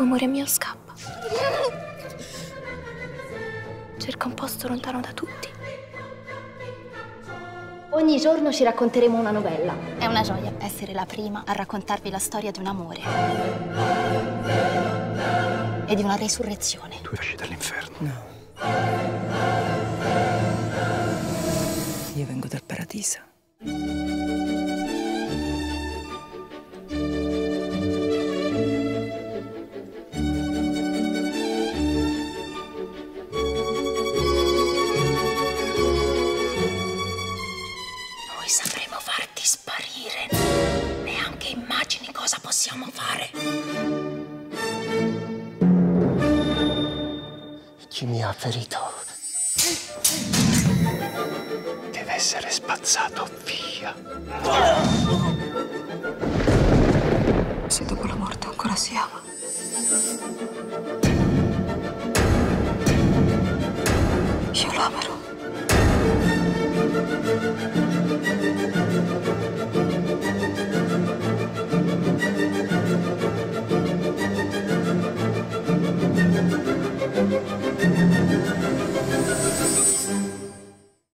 Amore mio, scappa. Cerca un posto lontano da tutti. Ogni giorno ci racconteremo una novella. È una gioia essere la prima a raccontarvi la storia di un amore. E di una resurrezione. Tu esci dall'inferno. No. Io vengo dal paradiso. sapremo farti sparire. Neanche immagini cosa possiamo fare. Chi mi ha ferito deve essere spazzato via. Se dopo la morte ancora siamo.